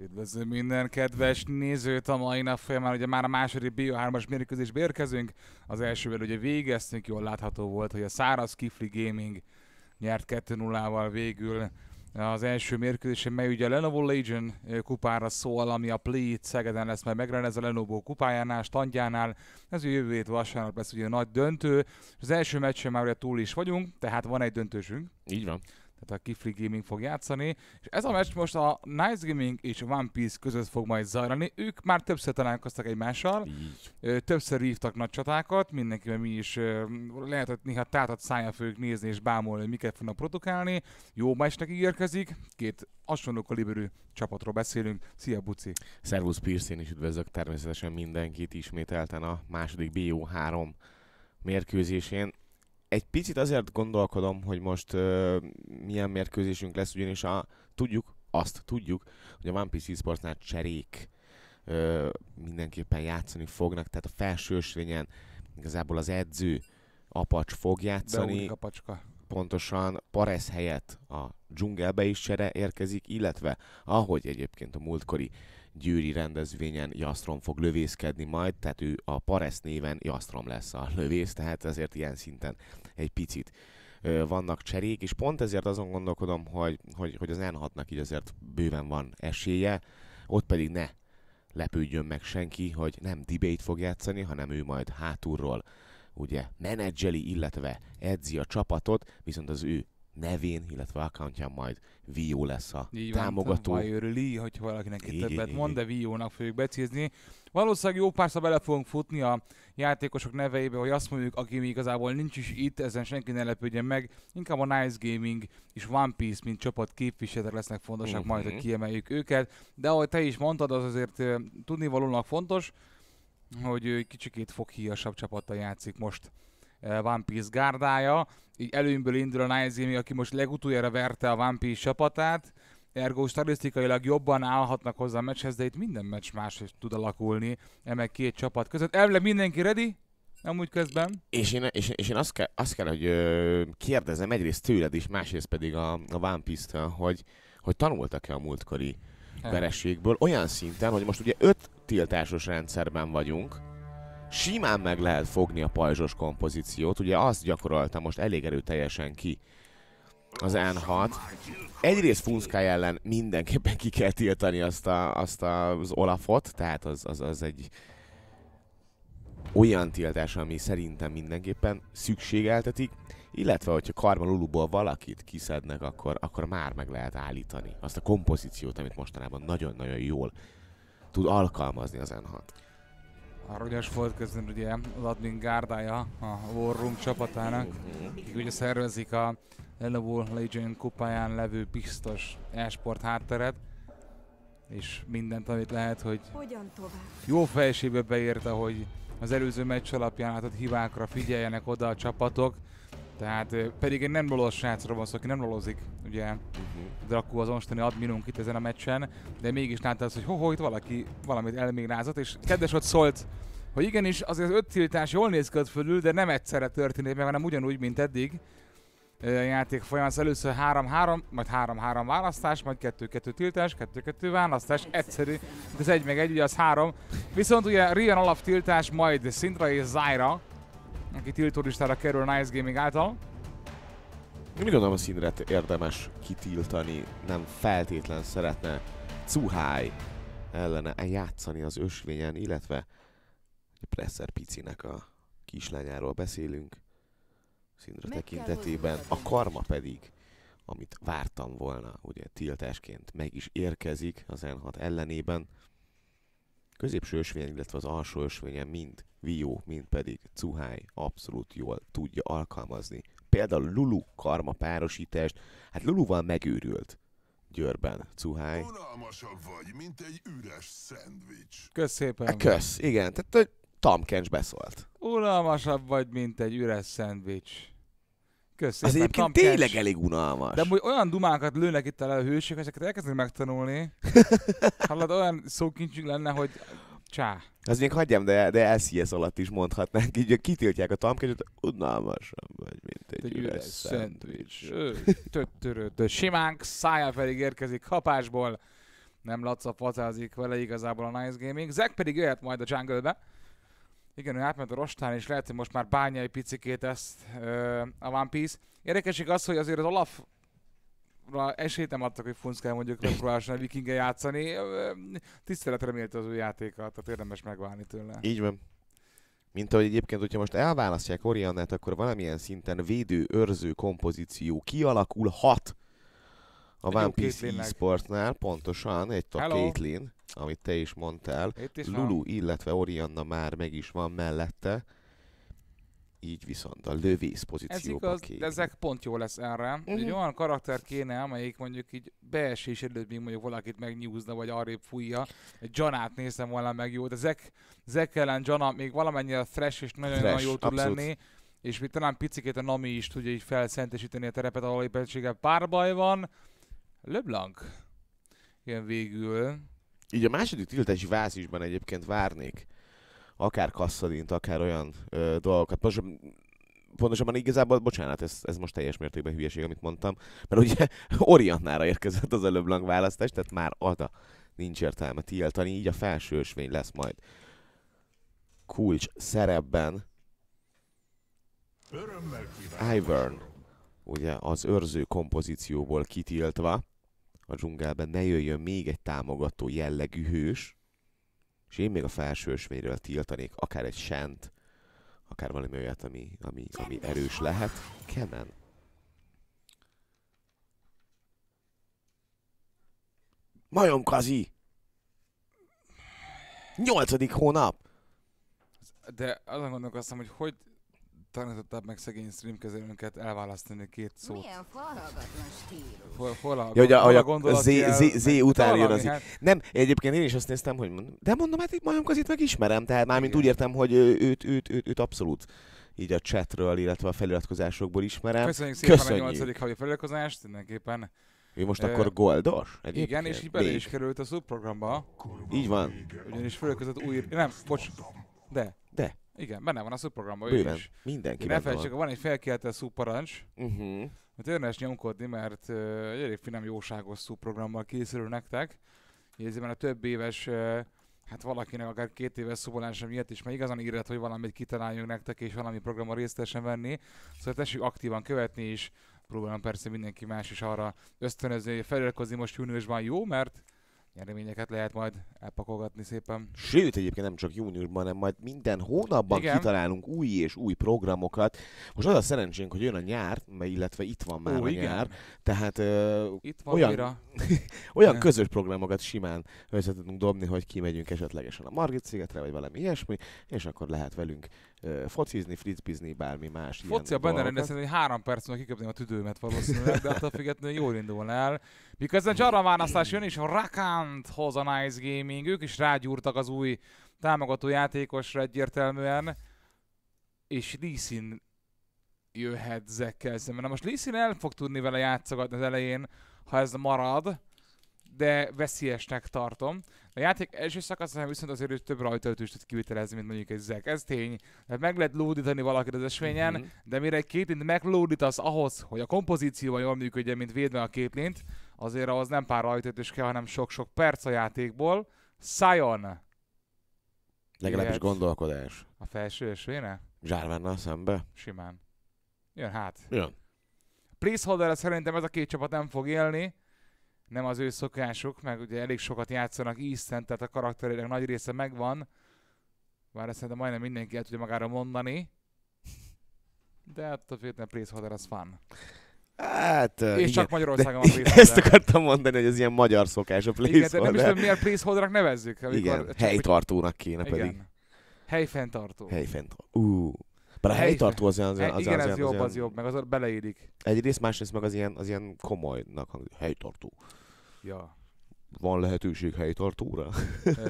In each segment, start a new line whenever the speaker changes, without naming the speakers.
Üdvözlöm minden kedves nézőt a mai nap folyamán, ugye már a második BO3-as mérkőzésbe érkezünk. Az elsővel ugye végeztünk, jól látható volt, hogy a száraz Kifli Gaming nyert 2-0-val végül az első mérkőzésen, mely ugye a Lenovo Legion kupára szól, ami a Play Szegeden lesz majd megrendez a Lenovo kupájánál, standjánál. Ez a jövő hét vasárnap lesz ugye a nagy döntő. Az első meccsen már ugye túl is vagyunk, tehát van egy döntősünk.
Így van
tehát a Kifli Gaming fog játszani, és ez a meccs most a Nice Gaming és One Piece között fog majd zajlani. Ők már többször találkoztak egymással, Így. többször hívtak nagy csatákat, mindenkivel mi is lehet, hogy néha tátat szája fogjuk nézni és bámolni, hogy miket fognak produkálni. Jó meccsnek ígérkezik, két hasonló kaliberű csapatról beszélünk. Szia, Buci!
Szervusz, Pierce, én is üdvözlök természetesen mindenkit ismételten a második BO3 mérkőzésén egy picit azért gondolkodom, hogy most uh, milyen mérkőzésünk lesz, ugyanis a, tudjuk, azt tudjuk, hogy a One Piece Esportsnál cserék uh, mindenképpen játszani fognak, tehát a felsősvényen igazából az edző Apacs fog játszani.
Apacska.
Pontosan Paresz helyett a dzsungelbe is csere érkezik, illetve ahogy egyébként a múltkori győri rendezvényen Jastrom fog lövészkedni majd, tehát ő a Paresz néven Jastrom lesz a lövész, tehát ezért ilyen szinten egy picit vannak cserék, és pont ezért azon gondolkodom, hogy, hogy, hogy az N6-nak így azért bőven van esélye, ott pedig ne lepődjön meg senki, hogy nem debate fog játszani, hanem ő majd hátulról ugye menedzseli, illetve edzi a csapatot, viszont az ő nevén, illetve accountján majd Vio lesz a így támogató.
Van, Lee, hogy valakinek itt többet mond, de Vio-nak fogjuk becézni. Valószínűleg jó párszor bele fogunk futni a játékosok neveibe, hogy azt mondjuk, aki még igazából nincs is itt, ezen senki ne lepődjen meg. Inkább a Nice Gaming és One Piece, mint csapat képviselők lesznek fontosak, uh-huh. majd, hogy mhm. kiemeljük őket. De ahogy te is mondtad, az azért tudnivalónak fontos, hogy kicsikét foghíjasabb csapattal játszik most One Piece gárdája. Így előnyből indul a Gaming, aki most legutoljára verte a One Piece csapatát. Ergo statisztikailag jobban állhatnak hozzá a meccshez, de itt minden meccs más tud alakulni, emek két csapat között. Elvileg mindenki ready? Amúgy közben.
És én, és, és én azt, kell, azt kell, hogy ö, kérdezem egyrészt tőled is, másrészt pedig a, a One Piece-től, hogy, hogy tanultak-e a múltkori verességből olyan szinten, hogy most ugye öt tiltásos rendszerben vagyunk, simán meg lehet fogni a pajzsos kompozíciót, ugye azt gyakoroltam most elég erőteljesen ki az N6. Egyrészt Funszkály ellen mindenképpen ki kell tiltani azt, a, azt az Olafot, tehát az, az, az egy olyan tiltás, ami szerintem mindenképpen szükségeltetik, illetve hogyha Karma Luluból valakit kiszednek, akkor, akkor már meg lehet állítani azt a kompozíciót, amit mostanában nagyon-nagyon jól tud alkalmazni az N6.
Aranyos volt közben ugye az admin gárdája a War Room csapatának, uh-huh. akik ugye szervezik a Lenovo Legion kupáján levő biztos e-sport hátteret, és mindent, amit lehet, hogy jó fejsébe beérte, hogy az előző meccs alapján látott hibákra figyeljenek oda a csapatok, tehát pedig egy nem lolós srácról van szó, aki nem lolozik, ugye uh-huh. Draku az onstani adminunk itt ezen a meccsen, de mégis láttad hogy ho, itt valaki valamit elmigrázott, és kedves ott szólt, hogy igenis azért az öt tiltás jól néz ki fölül, de nem egyszerre történik meg, hanem ugyanúgy, mint eddig játék folyamán. Szóval először 3-3, majd 3-3 választás, majd 2-2 tiltás, 2-2 választás, egyszerű, de az egy meg egy, ugye az három. Viszont ugye Rian alap tiltás, majd Sintra és Zaira, aki tiltólistára kerül Nice Gaming által.
Én mi gondolom a színret érdemes kitiltani, nem feltétlen szeretne Cuhály ellene játszani az ösvényen, illetve Presser Picinek a kislányáról beszélünk színre tekintetében. A karma pedig, amit vártam volna, ugye tiltásként meg is érkezik az N6 ellenében. Középső ösvényen, illetve az alsó ösvényen mind Vio, mind pedig Cuhály abszolút jól tudja alkalmazni. Például Lulu karma párosítást, hát Luluval megőrült Győrben, Cuhály.
Unalmasabb vagy, mint egy üres szendvics.
Kösz szépen.
Hát kösz, igen. Tehát, hogy Tom Kench beszólt.
Unalmasabb vagy, mint egy üres szendvics. Köszönöm.
Az egyébként tényleg elég unalmas.
De hogy olyan dumákat lőnek itt el a hősök, ezeket elkezdünk megtanulni. Hallod, olyan szókincsünk lenne, hogy csá.
Az még hagyjam, de, de LCS alatt is mondhatnánk, így kitiltják a tamkecsot, unalmasabb vagy, mint egy, egy üres szendvics.
Simánk szája pedig érkezik kapásból. nem Laca fazázik vele igazából a Nice Gaming. Zack pedig jöhet majd a jungle-be. Igen, ő átment a rostán, és lehet, hogy most már bánja egy picikét ezt ö, a One Piece. Érdekesség az, hogy azért az Olaf esélyt nem adtak, hogy Funszkál mondjuk megpróbálson a vikingen játszani. Tiszteletre méltó az ő játéka, tehát érdemes megválni tőle.
Így van. Mint ahogy egyébként, hogyha most elválasztják Oriannát, akkor valamilyen szinten védő, őrző kompozíció kialakulhat a One Piece e-sportnál, pontosan, egy a. Caitlyn, amit te is mondtál.
Itt is van.
Lulu, illetve Orianna már meg is van mellette. Így viszont a lövész
Ez
pozícióban
igaz,
Caitlyn.
de ezek pont jó lesz erre. Uh-huh. Egy
Mhm.
olyan karakter kéne, amelyik mondjuk így beesés előtt még mondjuk valakit megnyúzna, vagy arrébb fújja. Egy Janát néztem volna meg jó, de Zek, Zek ellen Jana még valamennyire fresh és nagyon-nagyon jó tud
abszolút.
lenni. És még talán picikét a Nami is tudja így felszentesíteni a terepet, ahol éppenséggel pár baj van. LeBlanc jön végül.
Így a második tiltási vázisban egyébként várnék akár kasszadint, akár olyan ö, dolgokat. Most, pontosabban igazából, bocsánat, ez, ez most teljes mértékben hülyeség, amit mondtam, mert ugye Oriannára érkezett az előbb Blanc választás, tehát már oda nincs értelme tiltani, így a felső ösvény lesz majd kulcs szerepben. Ivern, ugye az őrző kompozícióból kitiltva, a dzsungelben ne jöjjön még egy támogató jellegű hős, és én még a felső ösvényről tiltanék akár egy sent, akár valami olyat, ami, ami, ami erős lehet. Kemen. Majomkazi! Nyolcadik hónap!
De azon gondolkoztam, hogy hogy tanítottad meg szegény streamkezelőnket elválasztani két szót.
Milyen farhagatlan stílus.
Hol, hol a,
Ja,
hol
a Z,
el-
Z, Z után jön az...
valami,
Nem, egyébként én is azt néztem, hogy mondom, de mondom, hát itt majomkazit meg ismerem, tehát mármint
Igen.
úgy értem, hogy ő- őt, őt, őt, őt abszolút így a chatről, illetve a feliratkozásokból ismerem.
Köszönjük szépen
Köszönjük.
a nyolcadik havi feliratkozást, mindenképpen.
Ő most akkor goldos?
Igen,
egyébként?
és így bele is került a subprogramba,
Így van.
ugyanis feliratkozott új... Nem, bocs, de.
De.
Igen, benne van a subprogramba ő is.
Mindenki
Ne felejtsük,
van.
egy felkiáltett szubparancs,
Uh-huh.
mert érdemes nyomkodni, mert uh, egy elég finom jóságos szubprogrammal készül nektek. Jézében a több éves, uh, hát valakinek akár két éves szubolása miatt is, mert igazán írt, hogy valamit kitaláljunk nektek, és valami programon részt venni. Szóval tessék aktívan követni is, próbálom persze mindenki más is arra ösztönözni, hogy feliratkozni most júniusban jó, mert nyereményeket lehet majd elpakolgatni szépen.
Sőt, egyébként nem csak júniusban, hanem majd minden hónapban
Igen.
kitalálunk új és új programokat. Most az a szerencsénk, hogy jön a nyár, mert illetve itt van már
Ó,
a
igen.
nyár, tehát ö,
Itt van
Olyan- olyan közös programokat simán össze tudunk dobni, hogy kimegyünk esetlegesen a Margit szigetre, vagy valami ilyesmi, és akkor lehet velünk focizni, frizbizni, bármi más ilyen
Focia benne rendezni, hogy három perc múlva kiköpném a tüdőmet valószínűleg, de attól függetlenül jól indulna el. Miközben Jarra választás jön, és Rakant hoz a Nice Gaming, ők is rágyúrtak az új támogató játékosra egyértelműen, és Lee Sin jöhet Zekkel szemben. Na most Lee Sin el fog tudni vele játszogatni az elején, ha ez marad, de veszélyesnek tartom. A játék első szakaszán viszont azért ő több rajtöltőst tud kivitelezni, mint mondjuk egy Zek. Ez tény. Tehát meg lehet lódítani valakit az ösvényen,
Mhm.
de mire egy kétlint meglódítasz ahhoz, hogy a kompozícióban jól működjen, mint védve a kétlint, azért ahhoz nem pár rajtöltős kell, hanem sok-sok perc a játékból. Sion
Legalábbis gondolkodás.
a felső ösvényre?
Zsárvánnal szembe?
Simán. Jön hát.
Jön.
Placeholder szerintem ez a két csapat nem fog élni, nem az ő szokásuk, meg ugye elég sokat játszanak Easton, tehát a karakterének nagy része megvan. Bár ezt szerintem majdnem mindenki el tudja magára mondani. De attól függetlenül Placeholder az fun.
Hát,
És
igen.
csak Magyarországon
de,
van
Ezt
Placeholder.
akartam mondani, hogy ez ilyen magyar szokás a
Igen, de nem is
placeholder.
tudom, miért placeholdernek nevezzük. amikor
Igen, helytartónak kéne
úgy-
pedig.
Igen. Helyfenntartó.
Helyfenntartó. Ú. Bár a helytartó az olyan, az, az,
igen,
az,
ez
olyan-
jobb,
az,
az jobb, meg az beleérik.
Egyrészt, másrészt meg az ilyen, az ilyen komolynak hangzik. Helytartó.
Ja.
Van lehetőség helytartóra?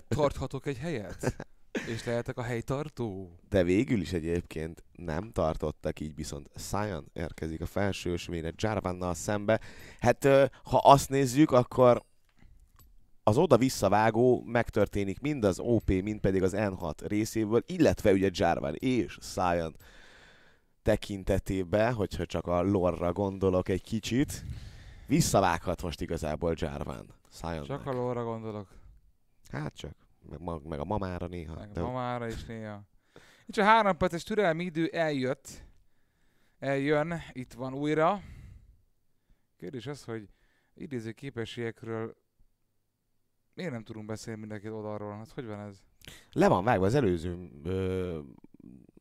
Tarthatok egy helyet? És lehetek a helytartó?
De végül is egyébként nem tartottak, így viszont Sion érkezik a felső ösvényre Jarvannal szembe. Hát ha azt nézzük, akkor az oda-visszavágó megtörténik mind az OP, mind pedig az N6 részéből, illetve ugye Jarvan és Sion tekintetében, hogyha csak a lorra gondolok egy kicsit, visszavághat most igazából Jarvan. Szálljon
Csak a lóra gondolok.
Hát csak. Meg, ma, meg a mamára néha.
Meg
de
a mamára is néha. És a három perces türelmi idő eljött. Eljön, itt van újra. Kérdés az, hogy idéző képességekről miért nem tudunk beszélni mindenki oldalról? Hát hogy van ez?
Le van vágva az előző ö,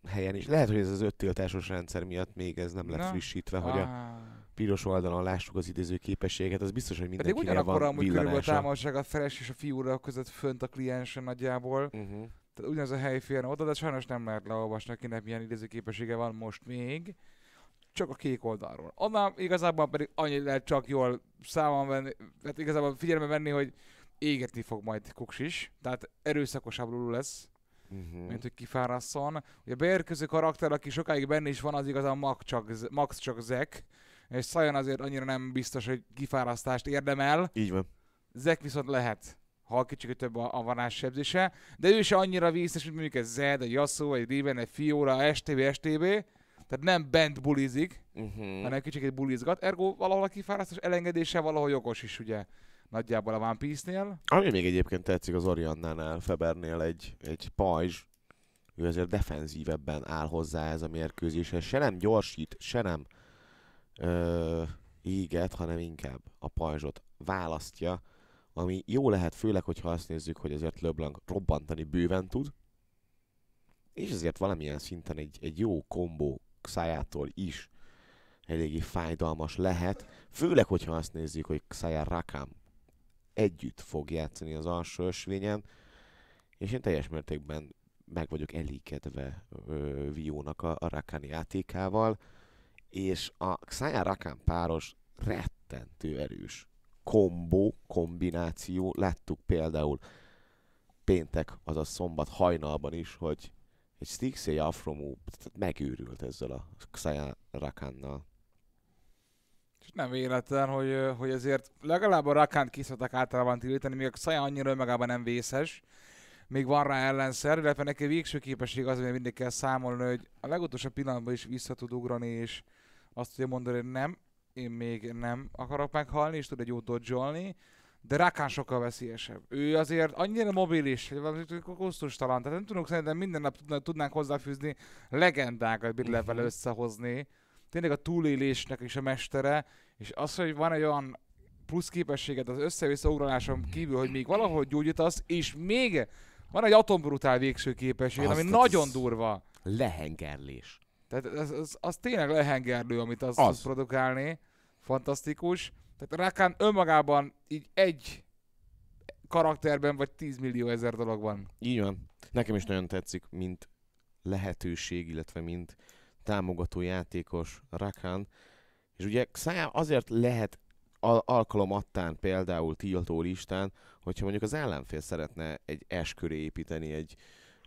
helyen is. Lehet, hogy ez az öt tiltásos rendszer miatt még ez nem lett
Na.
frissítve, hogy a piros oldalon lássuk az idéző képességet. Az biztos, hogy
Pedig
mindenkinél
ugyanakkor
van
amúgy körülbelül a távolság a feles és a fiúra között fönt a kliensen nagyjából.
Uh-huh.
Tehát ugyanaz a hely félne oda, de sajnos nem lehet leolvasni, akinek milyen idéző képessége van most még. Csak a kék oldalról. Annál igazából pedig annyi lehet csak jól számon venni, hát igazából figyelembe venni, hogy égetni fog majd Kuks is. Tehát erőszakosabb Lulu lesz,
Uh-huh.
mint hogy kifárasszon. Ugye a beérkező karakter, aki sokáig benne is van, az igazán Max csak, Max csak Zek. És Szajon azért annyira nem biztos, hogy kifárasztást érdemel.
Így van.
Zek viszont lehet, ha kicsit több a, a vanás sebzése, de ő se annyira vészes, mint mondjuk egy Zed, egy Yasuo, egy Riven, egy Fiora, STB, STB, tehát nem bent bulizik,
Uh-huh.
hanem kicsit bulizgat, ergo valahol a kifárasztás elengedése valahol jogos is, ugye, nagyjából a One Piece-nél.
Ami még egyébként tetszik az Oriannánál, Febernél egy, egy pajzs, ő azért defenzívebben áll hozzá ez a mérkőzéshez. Se nem gyorsít, se nem ö, éget, hanem inkább a pajzsot választja, ami jó lehet, főleg, hogyha azt nézzük, hogy azért LeBlanc robbantani bőven tud, és ezért valamilyen szinten egy, egy jó kombó Xayától is eléggé fájdalmas lehet, főleg, hogyha azt nézzük, hogy Xayah Rakam együtt fog játszani az alsó ösvényen, és én teljes mértékben meg vagyok elégedve Viónak a, a Rakan játékával, és a Xayah Rakan páros rettentő erős kombó, kombináció. Láttuk például péntek, azaz szombat hajnalban is, hogy egy Stixey Afromu megőrült ezzel a Xayah Rakannal.
És nem véletlen, hogy, hogy ezért legalább a Rakánt ki szokták általában tilítani, még a Xayah annyira önmagában nem vészes, még van rá ellenszer, illetve neki végső képesség az, hogy mindig kell számolni, hogy a legutolsó pillanatban is vissza tud ugrani, és azt tudja mondani, hogy nem, én még nem akarok meghalni, és tud egy jót dodge de Rakán sokkal veszélyesebb. Ő azért annyira mobilis, kusztustalan, tehát nem tudunk szerintem minden nap tudnánk hozzáfűzni legendákat, mit vele
Mhm.
összehozni. Tényleg a túlélésnek is a mestere, és az, hogy van egy olyan plusz képességed az össze-vissza ugraláson kívül, hogy még valahol gyógyítasz, és még van egy atombrutál végső képesség, ami nagyon durva.
Lehengerlés.
Tehát az, az, az tényleg lehengerlő, amit az,
Az.
tud produkálni. Fantasztikus. Tehát Rakan önmagában így egy karakterben vagy 10 millió ezer dolog van.
Így van. Nekem is nagyon tetszik, mint lehetőség, illetve mint támogató játékos Rakan. És ugye Xayah azért lehet al- alkalomattán például tiltó listán, hogyha mondjuk az ellenfél szeretne egy S köré építeni egy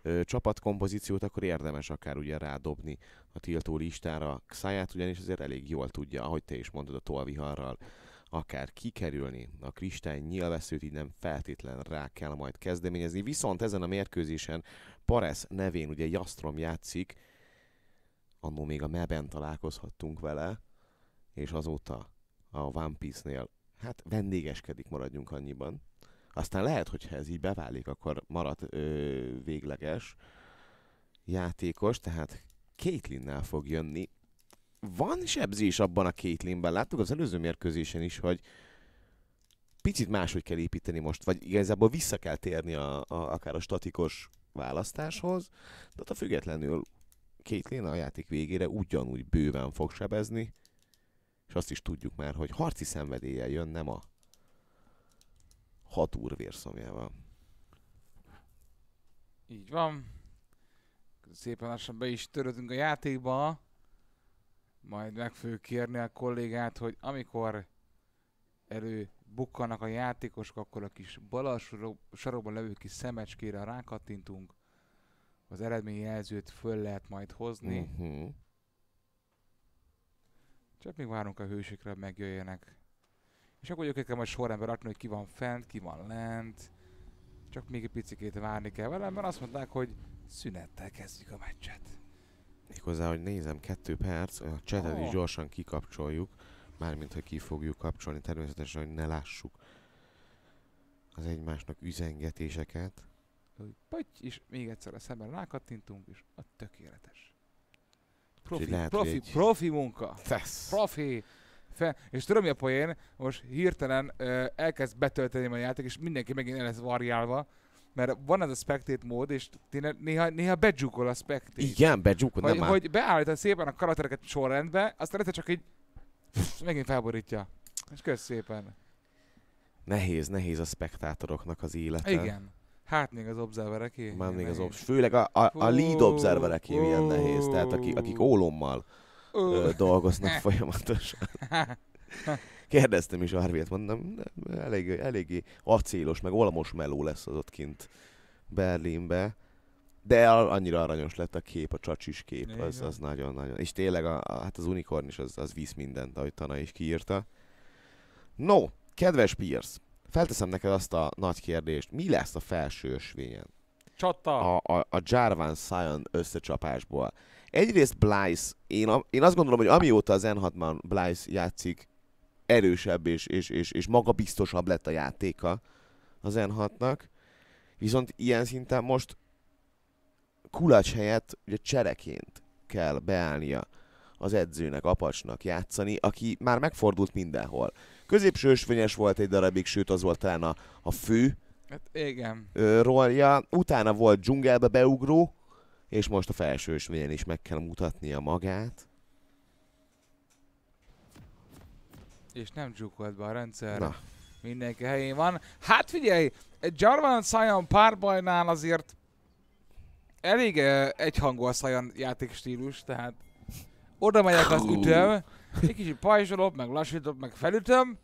ö, csapatkompozíciót, akkor érdemes akár ugye rádobni a tiltó listára. Xayát ugyanis azért elég jól tudja, ahogy te is mondod a tolviharral, akár kikerülni a kristály nyilvesszőt, így nem feltétlen rá kell majd kezdeményezni. Viszont ezen a mérkőzésen Pares nevén ugye Jastrom játszik, annó még a meben találkozhattunk vele, és azóta a One Piece-nél hát vendégeskedik, maradjunk annyiban. Aztán lehet, hogyha ez így beválik, akkor marad ö, végleges játékos, tehát Caitlyn-nel fog jönni. Van sebzés abban a Caitlynben, láttuk az előző mérkőzésen is, hogy picit máshogy kell építeni most, vagy igazából vissza kell térni a, a, akár a statikus választáshoz, de a függetlenül Caitlyn a játék végére ugyanúgy bőven fog sebezni, és azt is tudjuk már, hogy harci szenvedéllyel jön, nem a hat úr vérszomjával.
Így van. Szépen lassan be is törődünk a játékba. Majd meg fogjuk kérni a kollégát, hogy amikor elő bukkanak a játékosok, akkor a kis bal alsó sarokban levő kis szemecskére rákattintunk. Az eredményjelzőt föl lehet majd hozni.
Uh-huh.
Csak még várunk a hősökre, hogy megjöjjenek. És akkor őket kell majd sorrendben rakni, hogy ki van fent, ki van lent. Csak még egy picikét várni kell vele, mert azt mondták, hogy szünettel kezdjük a meccset.
Méghozzá, hogy nézem, kettő perc, a csetet is
Ó.
gyorsan kikapcsoljuk, mármint, hogy ki fogjuk kapcsolni, természetesen, hogy ne lássuk az egymásnak üzengetéseket.
Hogy és még egyszer a szemben rákattintunk, és a tökéletes. Profi,
hogy
profi,
egy-
profi munka.
Tesz!
Profi! Fe, és tudom, mi a poén, most hirtelen ö, elkezd betölteni a játék, és mindenki megint el lesz variálva, mert van ez a spectate mód, és tényleg néha, néha bedzsukol a spectate.
Igen, bedzsukod, nem
Hogy, hogy beállítod szépen a karaktereket sorrendbe, aztán egyszer csak így megint felborítja. És kösz szépen.
Nehéz, nehéz a spektátoroknak az élete.
Igen. Hát még az observereké.
Már még az obs, főleg a, a, a lead observereké milyen nehéz, tehát akik, akik ólommal
Ó.
ö, dolgoznak folyamatosan. Kérdeztem is Arviet, mondom, elég, eléggé acélos, meg olamos meló lesz az ott kint Berlinbe. De annyira aranyos lett a kép, a csacsis kép, az, az nagyon-nagyon. És tényleg a, a, hát az unikorn is az, az visz mindent, ahogy Tana is kiírta. No, kedves Pierce, felteszem neked azt a nagy kérdést, mi lesz a felső ösvényen?
Csata!
a, a, a Jarvan Sion összecsapásból. Egyrészt Blyce, én, a, én azt gondolom, hogy amióta az N6-ban Blyce játszik, erősebb és, és, és, és magabiztosabb lett a játéka az N6-nak. Viszont ilyen szinten most kulacs helyett ugye csereként kell beállnia az edzőnek, apacsnak játszani, aki már megfordult mindenhol. Középső ösvényes volt egy darabig, sőt az volt talán a, a fő
Hát igen.
ö, rollja, utána volt dzsungelbe beugró, és most a felső ösvényen is meg kell mutatnia magát.
És nem dzsukolt be a rendszer.
Na,
Mindenki helyén van. Hát figyelj, egy Jarvan Sion párbajnál azért elég egyhangú a Sion játékstílus, tehát oda megyek, az ütöm, egy kicsit pajzsolok, meg lassítok, meg felütöm,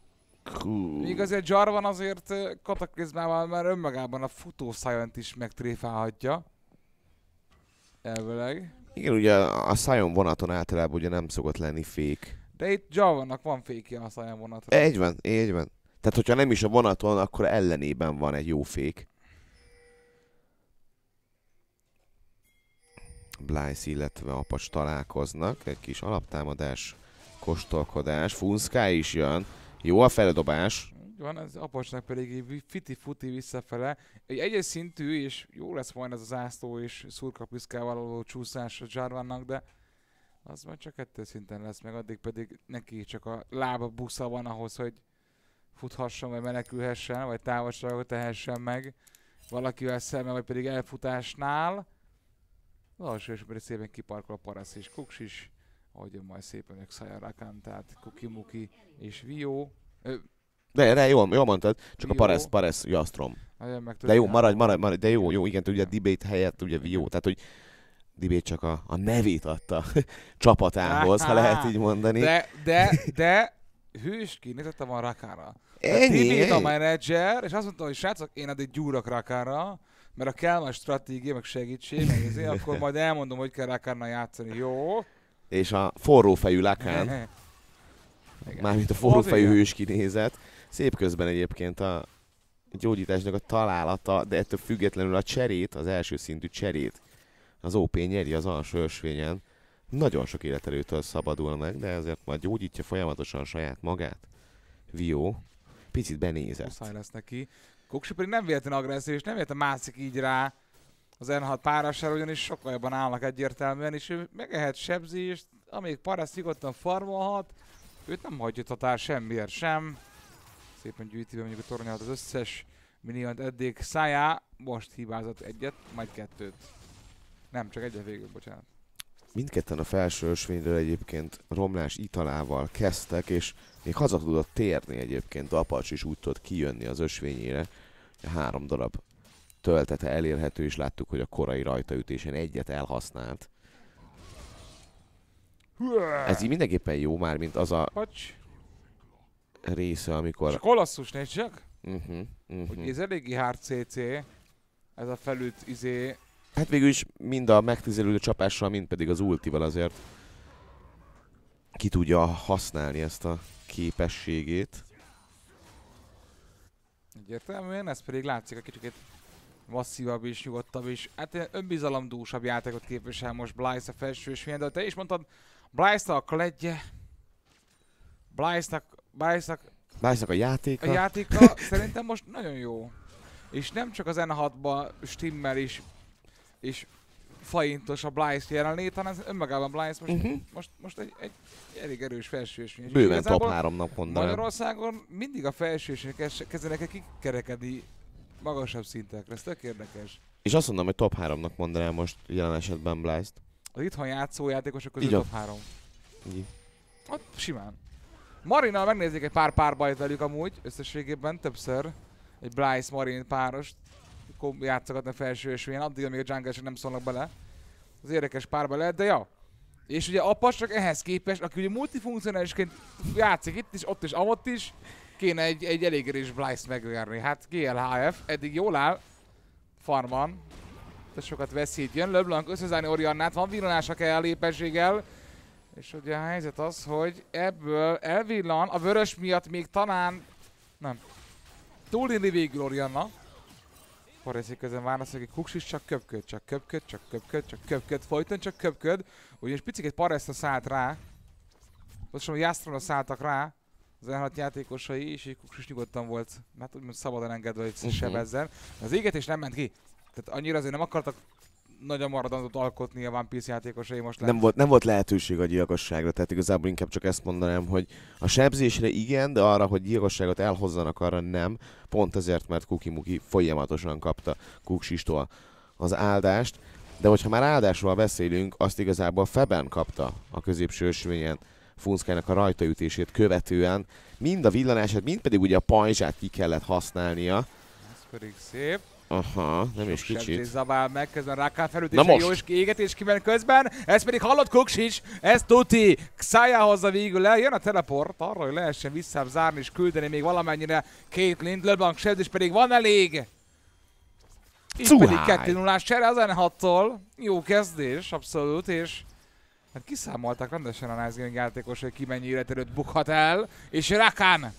hú.
míg azért Jarvan azért eh, kataklizmával már önmagában a futó sion is megtréfálhatja. Elvileg.
Igen, ugye a Sion vonaton általában ugye nem szokott lenni fék.
De itt Jarvannak van fékje a Sion vonatra.
Egy van, így van. Tehát, hogyha nem is a vonaton, akkor ellenében van egy jó fék. Blyce, illetve Apacs találkoznak. Egy kis alaptámadás, kóstolkodás. Funszká is jön. Jó a feldobás.
Úgy van, ez Apacsnak pedig így fiti-futi visszafele. Egy egyes szintű, és jó lesz majd ez az ászló és szurkapiszkával való csúszás a Jarvannak, de az majd csak kettő szinten lesz, meg addig pedig neki csak a lába busza van ahhoz, hogy futhasson, vagy menekülhessen, vagy távolságot tehessen meg valakivel szemben, vagy pedig elfutásnál. Pedig szépen kiparkol a parasz és kuks is, ahogy majd szépen ők Sayarakan, tehát Kukimuki és Vio.
De, de jól, jól mondtad, csak a
Jó.
Pares, Pares Jastrom.
meg
De jó, maradj, maradj, maradj, de jó, jó, igen, ugye a debate helyett ugye jó, tehát hogy debate csak a, a nevét adta csapatához, ha lehet így mondani.
De, de, de hős kinézete van Rakára.
Ennyi,
a menedzser, és azt mondta, hogy srácok, én addig gyúrok Rakára, mert a kell majd stratégia, meg segítség, meg ezért, akkor majd elmondom, hogy kell Rakárnál játszani. Jó?
És a forrófejű Lakán,
Igen.
mármint a forrófejű
igen.
hős kinézet, szép közben egyébként a gyógyításnak a találata, de ettől függetlenül a cserét, az első szintű cserét, az OP nyeri az alsó ösvényen. Nagyon sok életerőtől szabadul meg, de ezért majd gyógyítja folyamatosan saját magát. Vio picit benézett.
Muszáj lesz neki. Kuksi pedig nem véletlen agresszív, és nem véletlen mászik így rá az N6 párására, ugyanis sokkal jobban állnak egyértelműen, és ő megehet sebzést, amíg Parasz nyugodtan farmolhat, őt nem hagyja totál semmiért sem. Szépen gyűjti be mondjuk a tornyát az összes miniont eddig szájá, most hibázott egyet, majd kettőt. Nem, csak egyet végül, bocsánat.
Mindketten a felső ösvényről egyébként romlás italával kezdtek, és még haza tudott térni egyébként Apacs is úgy tudott kijönni az ösvényére. Három darab töltete elérhető, és láttuk, hogy a korai rajtaütésen egyet elhasznált. Ez így mindenképpen jó már, mint az a
Pacs,
része,
és
amikor...
Kolosszus nézd csak,
Uh-huh, uh-huh.
hogy ez eléggé hard CC, ez a felült izé,
Hát végül is mind a megtizelődő csapással, mind pedig az ultival azért ki tudja használni ezt a képességét.
Egyértelműen, ez pedig látszik a kicsit masszívabb és nyugodtabb és hát önbizalomdúsabb játékot képvisel most Blyce a felsősvényen, de te is mondtad, Blyce a kledje, Blyce-nak, Blyce-nak
Bájsznak a
a
játéka.
játéka szerintem most nagyon jó. és nem csak az N6-ba stimmel is, és faintos a Blyce jelenlét, hanem önmagában Blyce most,
Mhm.
most, most egy, egy elég erős felsős.
Bőven top 3-nak mondanám.
Magyarországon mindig a felsősök kezdenek el kikerekedni magasabb szintekre, ez tök érdekes.
És azt mondom, hogy top 3-nak mondanám most jelen esetben Blyce-t.
Az itthon játszó játékosok közül
Így
top 3.
Így.
Ott simán. Marinnal megnézzük egy pár párbajt velük amúgy, összességében többször. Egy Blyce Marin párost játszogatna felső ösvényen, addig, amíg a jungle nem szólnak bele. Az érdekes párbaj lehet, de ja. És ugye Apas csak ehhez képest, aki ugye multifunkcionálisként játszik itt is, ott is, amott is, kéne egy, egy elég erős Blyce megverni. Hát GLHF, eddig jól áll. Farman. De sokat veszít jön. LeBlanc összezárni Oriannát, van villanása kell lépességgel. És ugye a helyzet az, hogy ebből elvillan, a vörös miatt még talán... Nem. Túlélni végül Orianna. Forrészi közben válasz, hogy Kux is csak köpköd, csak köpköd, csak köpköd, csak köpköd, folyton csak köpköd. Ugyanis picit Paresta szállt rá. Pontosan a Jastrona szálltak rá. Az elhat játékosai, és így Kux is nyugodtan volt, hát úgymond szabadon engedve, hogy
Mhm.
sebezzen. Az égetés nem ment ki. Tehát annyira azért nem akartak nagyon maradandót alkotni a One Piece játékosai most
Nem volt, nem volt lehetőség a gyilkosságra, tehát igazából inkább csak ezt mondanám, hogy a sebzésre igen, de arra, hogy gyilkosságot elhozzanak, arra nem. Pont ezért, mert Kuki Muki folyamatosan kapta Kuksistól az áldást. De hogyha már áldásról beszélünk, azt igazából Feben kapta a középső ösvényen Funszkának a rajtaütését követően. Mind a villanását, mind pedig ugye a pajzsát ki kellett használnia.
Ez pedig szép.
Aha, nem is kicsit.
Zabál meg, közben
Na
felütése, jó és égetés kimen közben, ez pedig hallott Kuksics, ez tuti, Xaya hozza végül le, jön a teleport, arra, hogy lehessen visszább zárni és küldeni még valamennyire két LeBlanc sebzés pedig van elég. Itt
Cuháj.
pedig 2 0 csere az N6-tól, jó kezdés, abszolút, és hát kiszámolták rendesen a Nice Gaming játékos, hogy ki mennyi élet előtt bukhat el, és Rakán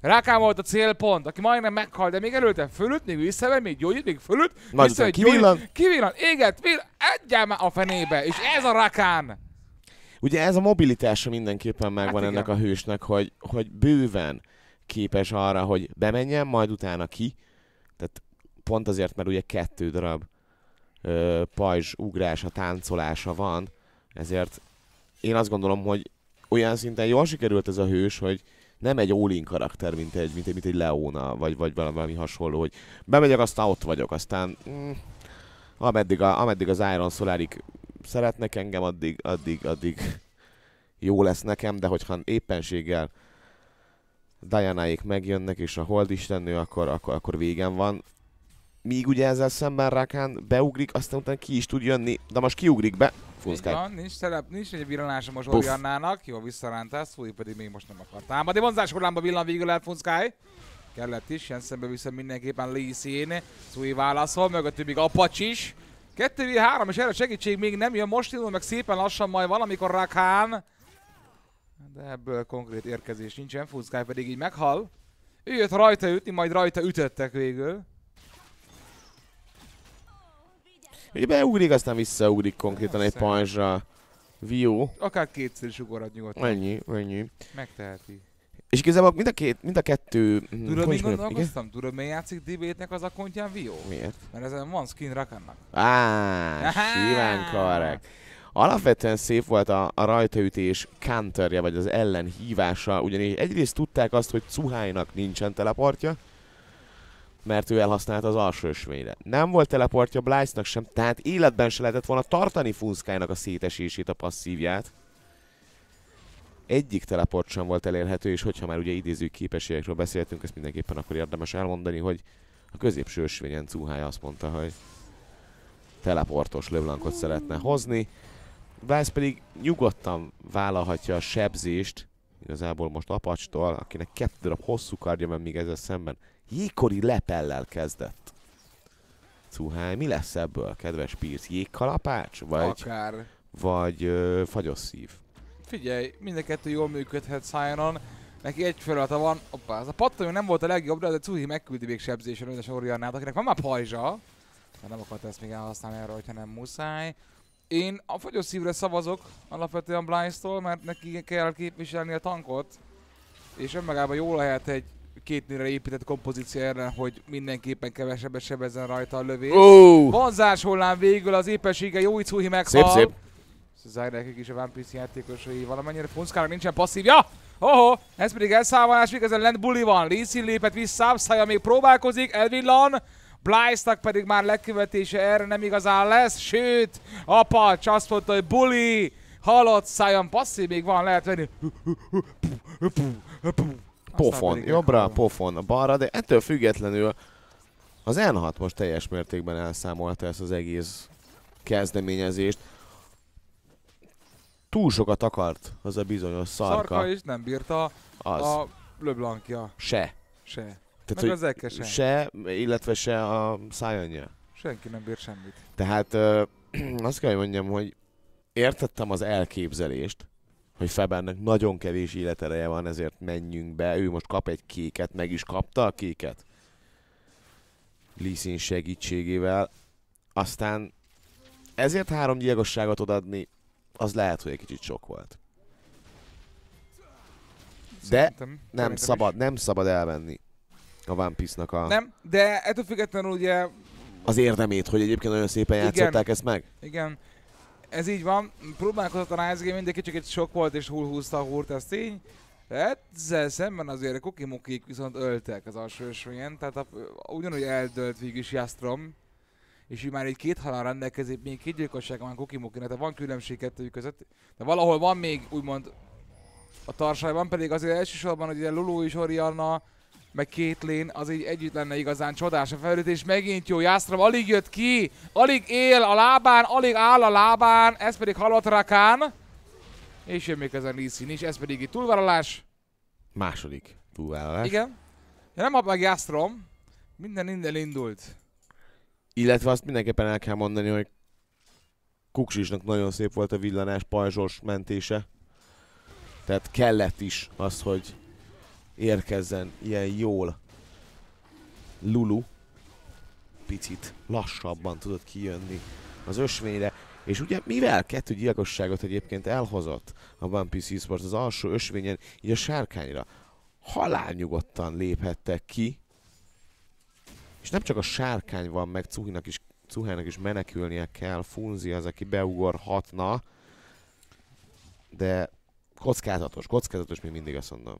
Rákán volt a célpont, aki majdnem meghalt, de még előtte fölött, még visszavegy, még gyógyít, még fölött,
után kivillan.
kivillan, éget, vill, egyel már a fenébe, és ez a Rakán!
Ugye ez a mobilitása mindenképpen megvan
Hát
ennek a hősnek, hogy, hogy bőven képes arra, hogy bemenjen, majd utána ki. Tehát pont azért, mert ugye kettő darab ö, pajzs ugrása, táncolása van, ezért én azt gondolom, hogy olyan szinten jól sikerült ez a hős, hogy nem egy all karakter, mint egy, mint egy, mint egy Leona, vagy, vagy valami, hasonló, hogy bemegyek, aztán ott vagyok, aztán mm, ameddig, a, ameddig az Iron Solarik szeretnek engem, addig, addig, addig jó lesz nekem, de hogyha éppenséggel Dianáék megjönnek, és a Hold istennő, akkor, akkor, akkor végem van. Míg ugye ezzel szemben Rakán beugrik, aztán utána ki is tud jönni, de most kiugrik be. Funszkály.
van, nincs, szerep, nincs egy villanása most. Oriannának, jó visszaránta, Szúj pedig még most nem akar támadni. Vonzás hullámba villan végül el Funszkály. Kellett is, Jensenbe viszont mindenképpen Lee Sin. Szúj válaszol, mögött még Apacs is. 2v3, és erre segítség még nem jön, most indul meg szépen lassan majd valamikor Rakán. De ebből konkrét érkezés nincsen, Funszkály pedig így meghal. Ő jött rajta ütni, majd rajta ütöttek végül.
Ugye beugrik, aztán visszaugrik konkrétan egy pajzsra. Vio.
Akár kétszer is ugorhat nyugodtan.
Ennyi, ennyi.
Megteheti.
És igazából mind a, két, mind a kettő... hm,
Tudod, mi gondolkoztam? Tudod, mi játszik debate az akontján Vio?
Miért?
Mert ezen van skin Rakannak.
Á, simán korrekt. Alapvetően szép volt a, a rajtaütés counterje, vagy az ellenhívása, ugyanis egyrészt tudták azt, hogy Cuhájnak nincsen teleportja, mert ő elhasználta az alsó ösvényre. Nem volt teleportja Blyce-nak sem, tehát életben se lehetett volna tartani Funszkájnak a szétesését, a passzívját. Egyik teleport sem volt elérhető, és hogyha már ugye idéző képességekről beszéltünk, ezt mindenképpen akkor érdemes elmondani, hogy a középső ösvényen Cuháj azt mondta, hogy teleportos LeBlancot szeretne hozni. Bryce pedig nyugodtan vállalhatja a sebzést, igazából most Apacstól, akinek kettő darab hosszú kardja van még ezzel szemben. Jégkori lepellel kezdett. Cuhály, mi lesz ebből, kedves Pierce? Jégkalapács? Vagy,
Akár.
vagy ö, fagyos szív?
Figyelj, mind a kettő jól működhet Sionon. Neki egy feladata van. Hoppá, ez a pattanő nem volt a legjobb, de Cuhi megküldi még sebzésre a Oriannát, akinek van már pajzsa. De nem akart ezt még elhasználni arra, hogyha nem muszáj. Én a fagyos szívre szavazok alapvetően Blinds-tól, mert neki kell képviselni a tankot. És önmagában jól lehet egy két nőre épített kompozíció erre, hogy mindenképpen kevesebbet sebezzen rajta a lövés.
Ó,
Vonzás hullám végül az épessége jó Icuhi meghal.
szép, szép.
Zajrekik is a One Piece játékosai valamennyire Funszkának nincsen passzívja. Oho, ez pedig elszámolás, miközben lent buli van. Sin lépett vissza, Szája még próbálkozik, elvillan. Blyce-nak pedig már legkövetése erre nem igazán lesz, sőt, apa azt mondta, hogy buli, halott Szájon, passzív még van, lehet venni.
Pofon, jobbra,
meghal.
pofon, balra, de ettől függetlenül az N6 most teljes mértékben elszámolta ezt az egész kezdeményezést. Túl sokat akart az a bizonyos szarka.
Szarka is nem bírta
az.
a LeBlancja
Se.
se.
Tehát,
Meg az Eke se.
se, illetve se a szájanja.
Senki nem bír semmit.
Tehát ö, azt kell, hogy mondjam, hogy értettem az elképzelést, hogy Febernek nagyon kevés életereje van, ezért menjünk be. Ő most kap egy kéket, meg is kapta a kéket. Liszin segítségével. Aztán ezért három gyilkosságot odadni, az lehet, hogy egy kicsit sok volt. De
Szerintem-
Nem
szerintem is.
szabad, nem szabad elvenni a One Piece-nak a,
Nem, de ettől függetlenül ugye,
az érdemét, hogy egyébként nagyon szépen
Igen.
játszották ezt meg.
igen, ez így van. Próbálkozott a Nice Game, de kicsit sok volt és hullhúzta a húrt, ez tény. De Ezzel szemben azért kukimukik viszont öltek az alsó ösvényen, tehát a, ugyanúgy eldölt végül is Jastrom, és így már egy két halál rendelkezik, még két gyilkosság van kukimukinak, tehát van különbség kettőjük között, de valahol van még úgymond a tarsajban, pedig azért elsősorban, hogy ugye Lulu és Orianna, meg Caitlyn, az így együtt lenne igazán csodás a fejlődés. Megint jó, Jastrom alig jött ki, alig él a lábán, alig áll a lábán, ez pedig halott Rakán. És jön még ezen Lee Sin is, ez pedig itt túlvállalás.
Második túlvállalás.
Igen. Ja, nem hab meg Jastrom. Minden innen indult.
Illetve azt mindenképpen el kell mondani, hogy Kuksisnak nagyon szép volt a villanás pajzsos mentése. Tehát kellett is az, hogy érkezzen ilyen jól Lulu. Picit lassabban tudott kijönni az ösvényre. És ugye mivel kettő gyilkosságot egyébként elhozott a One Piece Esports az alsó ösvényen, így a sárkányra halálnyugodtan léphettek ki, és nem csak a sárkány van, meg Cuhinak is, Cuhának is menekülnie kell, Funzi az, aki beugorhatna, de kockázatos, kockázatos még mindig azt mondom.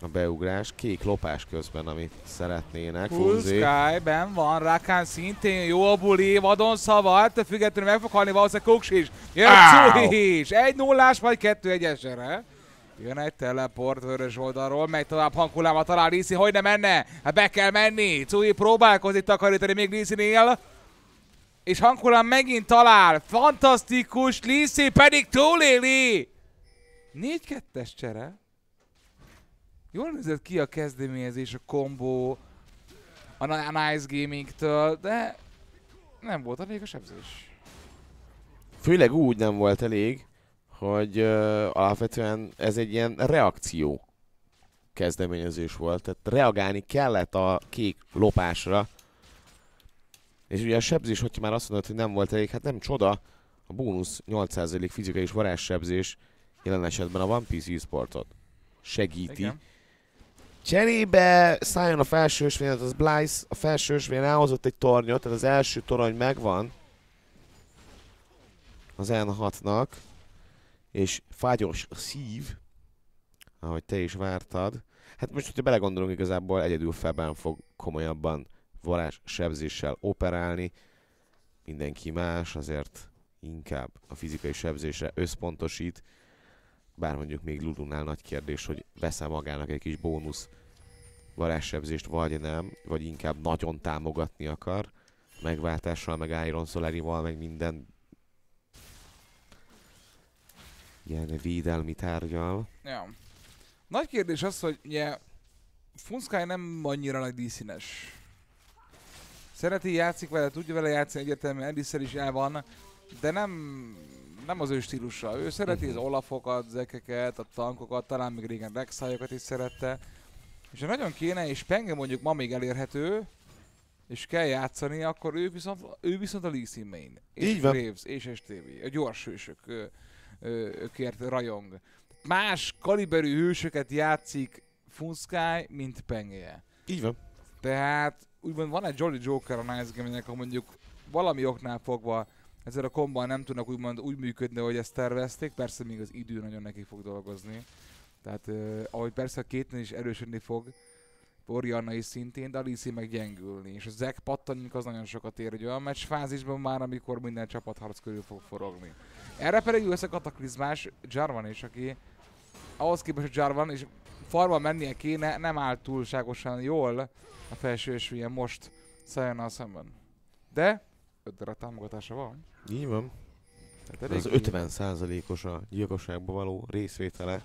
A beugrás, kék lopás közben, amit szeretnének,
Full. Sky, ben van, Rakán szintén jó a buli, vadon szava, ettől függetlenül meg fog halni valószínűleg Koks is. Jön
Áú!
Cuhi is, egy nullás vagy kettő egyesre. Jön egy teleport vörös oldalról, megy tovább hangulába talál Lisi, hogy ne menne? Hát be kell menni. Cui próbálkozik takarítani még Lisinél. És Hankulán megint talál. Fantasztikus, Lisi pedig túléli. 4-2-es csere. Jól nézett ki a kezdeményezés, a kombó, a Ni- Nice Gaming-től, de nem volt elég a sebzés.
Főleg úgy nem volt elég, hogy uh, alapvetően ez egy ilyen reakció kezdeményezés volt. Tehát reagálni kellett a kék lopásra. És ugye a sebzés, hogyha már azt mondod, hogy nem volt elég, hát nem csoda, a bónusz 8% fizikai és varázssebzés jelen esetben a One Piece e-sportot segíti.
Igen.
Cserébe szálljon a felső az Blyce a felső ösvényen elhozott egy tornyot, tehát az első torony megvan. Az N6-nak, és fagyos a szív, ahogy te is vártad. Hát most, hogyha belegondolunk, igazából egyedül Feben fog komolyabban varázs sebzéssel operálni, mindenki más azért inkább a fizikai sebzésre összpontosít, bár mondjuk még Lulunál nagy kérdés, hogy vesz magának egy kis bónusz varázssebzést, vagy nem, vagy inkább nagyon támogatni akar, megváltással, meg Iron Solarival, meg minden ilyen védelmi tárgyal.
Ja. Nagy kérdés az, hogy ugye Funsky nem annyira nagy díszínes. Szereti, játszik vele, tudja vele játszani egyértelműen, Edisszel is el van, de nem, nem az ő stílusa. Ő szereti az
Mhm.
olafokat, zekeket, a tankokat, talán még régen Rek'Saiyokat is szerette. És ha nagyon kéne, és Penge mondjuk ma még elérhető, és kell játszani, akkor ő viszont, ő viszont a Lee Sin main. És
Így van.
Graves, és STV, a gyors hősök, őkért rajong. Más kaliberű hősöket játszik Funsky, mint Pengéje.
Így van.
Tehát úgymond van egy Jolly Joker a Nice Gaming-nek, ha mondjuk valami oknál fogva ezzel a komban nem tudnak úgymond úgy működni, hogy ezt tervezték, persze még az idő nagyon neki fog dolgozni. Tehát uh, ahogy persze a kétnél is erősödni fog, Orianna is szintén, de Alici meg gyengülni. És a Zack pattanjunk az nagyon sokat ér egy olyan meccs fázisban már, amikor minden csapat harc körül fog forogni. Erre pedig össze kataklizmás Jarvan is, aki ahhoz képest, hogy Jarvan és farba mennie kéne, nem áll túlságosan jól a felső esélyen most Sayonara szemben. De 5 darab támogatása van.
Így van.
Tehát
Az
elég-
50%-os a gyilkosságban való részvétele.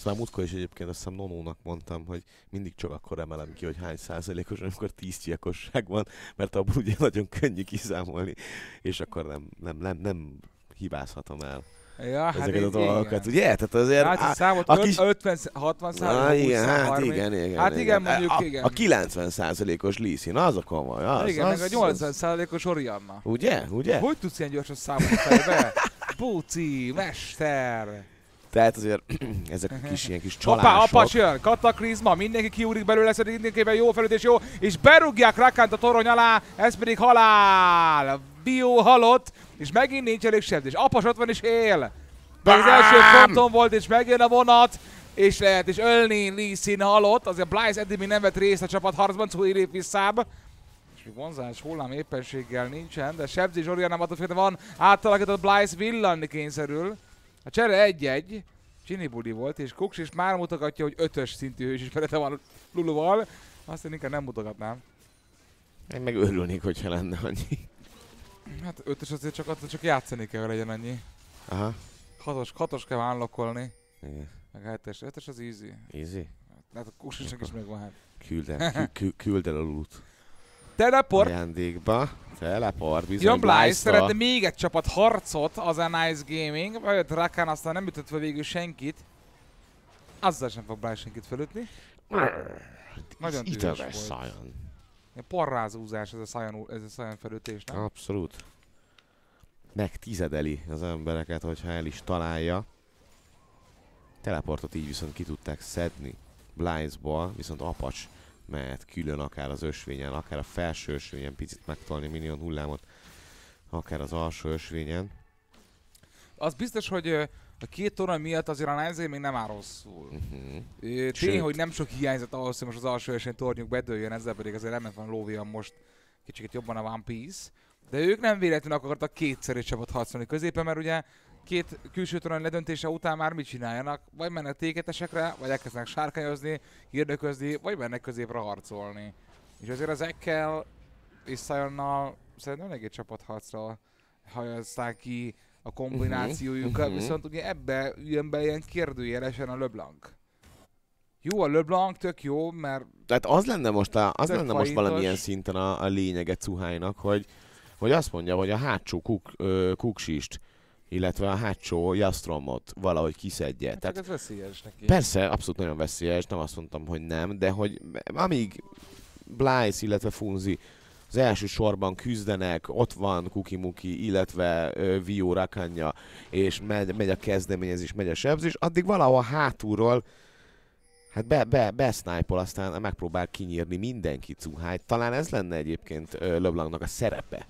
Szóval múltkor is egyébként azt hiszem Nonónak mondtam, hogy mindig csak akkor emelem ki, hogy hány százalékos, amikor 10 gyilkosság van, mert abból ugye nagyon könnyű kiszámolni, és akkor nem, nem, nem, nem hibázhatom el
Ja, hát
ezeket a
így-
dolgokat,
igen.
ugye? Tehát azért...
Hát a számot
a
5,
kis-
50, 60
Na,
százalék, 20
igen, hát
30.
igen, igen.
Hát igen, mondjuk
a,
igen.
A 90%-os Lee az a komoly. Az,
igen,
az,
meg a 80 százalékos Orianna.
Ugye? Ugye?
Hogy tudsz ilyen gyorsan számolni fejbe? Búci, mester!
Tehát azért ezek a kis ilyen kis csalások.
apacs jön, kataklizma, mindenki kiúrik belőle, szerint mindenképpen jó felütés, jó, és berúgják Rakánt a torony alá, ez pedig halál! Bio halott, és megint nincs elég sebzés. Apas ott van és él! De az első fronton volt, és megjön a vonat, és lehet is ölni Lee Sin halott, azért Blyce eddig még nem vett részt a csapat harcban, Cui lép visszább. És még vonzás hullám éppenséggel nincsen, de sebzés Oriana attól van, átalakított Blyce villanni kényszerül. A csere egy-egy, Csinibuli volt, és Kuks is már mutogatja, hogy ötös szintű hősismerete van Luluval. Azt én inkább nem mutogatnám.
Én meg örülnék, hogyha lenne annyi.
Hát ötös azért csak attól csak játszani kell, hogy legyen annyi.
Aha.
Hatos, hatos kell unlockolni.
Igen.
Meg hetes, ötös az easy.
Easy.
Hát a Kuksisnak is megvan hát.
Küld el, kü- kü- küld el a loot.
Teleport!
Ajándékba. Teleport, bizony.
Jön
Blyce-ra.
szeretne még egy csapat harcot, az a Nice Gaming. Bejött Rakan, aztán nem ütött fel végül senkit. Azzal sem fog Blyce senkit felütni. Nagyon
a
volt. Ilyen parrázúzás ez a Sion, ez a Sion felütés, nem?
Abszolút. Megtizedeli az embereket, hogyha el is találja. Teleportot így viszont ki tudták szedni Blyce-ból, viszont Apacs mehet külön akár az ösvényen, akár a felső ösvényen picit megtolni minion hullámot, akár az alsó ösvényen.
Az biztos, hogy a két torony miatt azért a Nice Gaming nem áll rosszul.
Uh-huh.
Tény,
Sőt.
hogy nem sok hiányzott ahhoz, hogy most az alsó esély tornyuk bedőljön, ezzel pedig azért nem van lóvéan most kicsit jobban a One Piece. De ők nem véletlenül akartak kétszer egy csapat harcolni középen, mert ugye két külső torony ledöntése után már mit csináljanak? Vagy mennek téketesekre, vagy elkezdenek sárkányozni, hirdöközni, vagy mennek középre harcolni. És azért az Ekkel és Sayonnal szerintem elég egy csapatharcra hajazták ki a kombinációjukat,
Mhm,
uh-huh,
mhm.
viszont ugye ebbe jön be ilyen kérdőjelesen a LeBlanc. Jó, a LeBlanc tök jó, mert
Tehát az lenne most, a, az lenne most valamilyen szinten a, a lényege Cuhájnak, hogy, hogy azt mondja, hogy a hátsó kuk, ö, kuksist, illetve a hátsó jastromot valahogy kiszedje.
hát
Tehát
ez veszélyes neki.
Persze, abszolút nagyon veszélyes, nem azt mondtam, hogy nem, de hogy amíg Blyce, illetve Funzi az első sorban küzdenek, ott van Kukimuki, illetve uh, Vio Rakanya, és megy, megy a kezdeményezés, megy a sebzés, addig valahol hátulról hát be, be, besznájpol, aztán megpróbál kinyírni mindenki Cuhájt. Talán ez lenne egyébként LeBlancnak a szerepe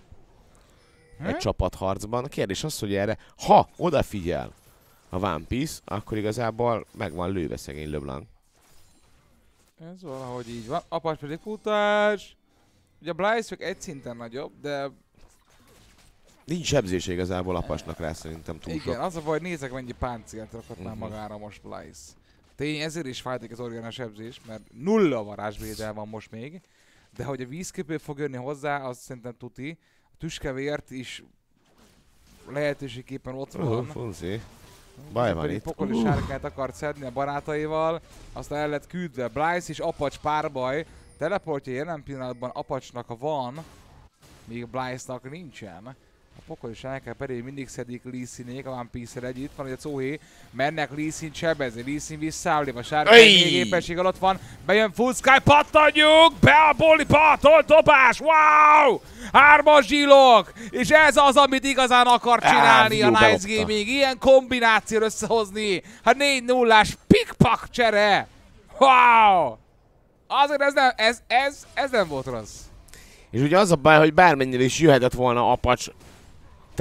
egy
Hm?
csapatharcban. A kérdés az, hogy erre, ha odafigyel a One Piece, akkor igazából meg van lőve szegény LeBlanc.
Ez valahogy így van. Apas pedig futás. Ugye a Blyce csak egy szinten nagyobb, de
Nincs sebzése igazából apasnak rá szerintem túl
igen,
sok.
az a baj, nézek mennyi páncélt rakott már
Mhm.
magára most Blyce. Tény, ezért is fájtik az Oriana sebzés, mert nulla varázsvédel van most még. De hogy a vízképő fog jönni hozzá, az szerintem tuti. Tüskevért is lehetőségképpen ott
Uh,
van.
funzi. Baj van itt.
pokoli
Uh.
sárkát akart szedni a barátaival, aztán el lett küldve. Blyce és Apacs párbaj, teleportja jelen pillanatban Apacsnak van, míg Blyce-nak nincsen. A pokoli sárkát pedig mindig szedik Lee Sinék, a One Piece-el együtt van, hogy a Cohé mennek Lee Sin csebezni, Lee Sin visszaállni, a sárkány
Ej!
még épesség alatt van, bejön Full Sky, pattanjuk, be a boli patol, dobás, wow! Hármas zsilok! És ez az, amit igazán akar csinálni
Á,
a Nice
belopta.
Gaming, ilyen kombinációt összehozni. Hát 4 0 pikpak csere! Wow! Azért ez nem, ez, ez, ez nem volt rossz.
És ugye az a baj, hogy bármennyire is jöhetett volna Apacs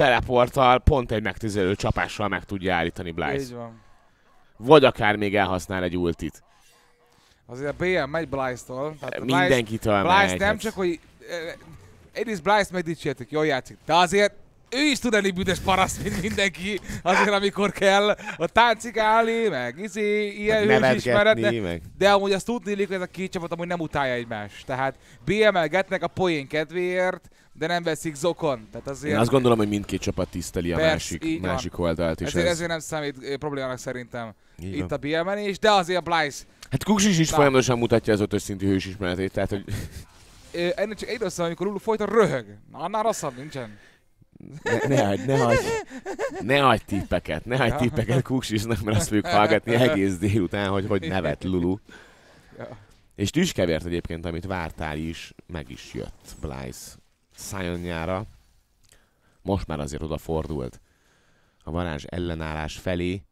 teleporttal, pont egy megtüzelő csapással meg tudja állítani
Így
Blyce.
van.
Vagy akár még elhasznál egy ultit.
Azért a BM megy Blyce-
Mindenkitől
Blyce
megy.
nem
hát.
csak, hogy eh, egyrészt Blyce megdicsértük, jól játszik, de azért ő is tud elég büdös paraszt, mint mindenki, azért amikor kell a táncikálni, meg izé, ilyen
Meg
hős ismeret, de,
nevetgetni, meg...
de amúgy azt tudni hogy ez a két csapat amúgy nem utálja egymást. Tehát BML-getnek a poén kedvéért, de nem veszik zokon. Tehát azért,
Én azt gondolom, hogy mindkét csapat tiszteli a
Persze,
másik, másik oldalt is.
ezért,
ez.
ezért nem számít eh, problémának szerintem
Így
itt
van.
a BML is, de azért a Blyce
Hát Kuksis is
Na.
folyamatosan mutatja az ötös szintű hősismeretét, tehát hogy
Ö, ennek csak egy rossz, amikor Lulu folyton röhög. Na, annál rosszabb nincsen.
Ne, ne hagyd, ne hagyd, ne hagyd tippeket, ne hagyd tippeket Kuksisnak, mert azt fogjuk hallgatni egész délután, hogy hogy nevet Lulu.
Ja.
És tüskevért egyébként, amit vártál is, meg is jött Blyce Sionjára. Most már azért odafordult a varázs ellenállás felé.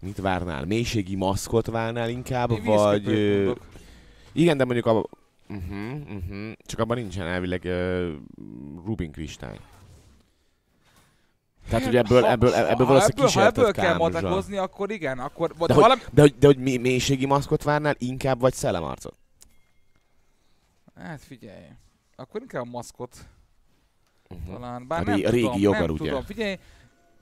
Mit várnál? Mélységi maszkot várnál inkább,
Én
vagy... ö. Igen, de mondjuk a... Uh-huh, uh-huh. Csak abban nincsen elvileg uh, Rubin kristály. Tehát ugye ebből, ebből, ebből, ebből
ha
valószínűleg
ebből, ha ebből kell
Kámzsa.
matekozni, akkor igen, akkor...
De
De
hogy,
valami...
de, hogy, de hogy mi, mélységi maszkot várnál inkább, vagy szellemarcot?
Hát figyelj. Akkor inkább a maszkot
Uh-huh.
talán. Bár
A
nem
ré- a régi
tudom,
jogar,
nem
ugye?
tudom. Figyelj,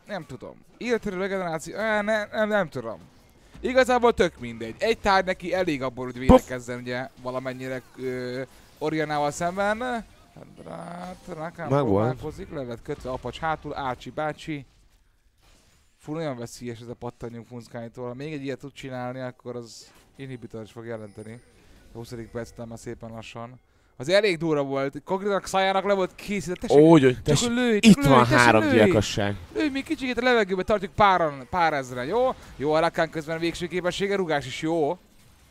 nem tudom. Életerő regeneráció, ne, nem, nem tudom. Igazából tök mindegy. Egy tárgy neki elég abból, hogy védekezzen ugye valamennyire ö, Orianával szemben. Hát, Rát, Rakán próbálkozik, levet kötve Apacs hátul, Ácsi bácsi. Fú, nagyon veszélyes ez a pattanyunk Funszkájtól. Ha még egy ilyet tud csinálni, akkor az inhibitor is fog jelenteni. A 20. perc után már szépen lassan. Az elég durva volt. Konkrétan szájának le volt készítve. Tessék,
Úgy, hogy tess,
lőj,
itt
lőj,
van
tessék,
három
lőj.
gyilkosság.
Lőj, még kicsit a levegőbe tartjuk páran, pár ezre, jó? Jó, a Rakán közben a végső képessége, rugás is jó.